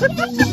Ha ha ha!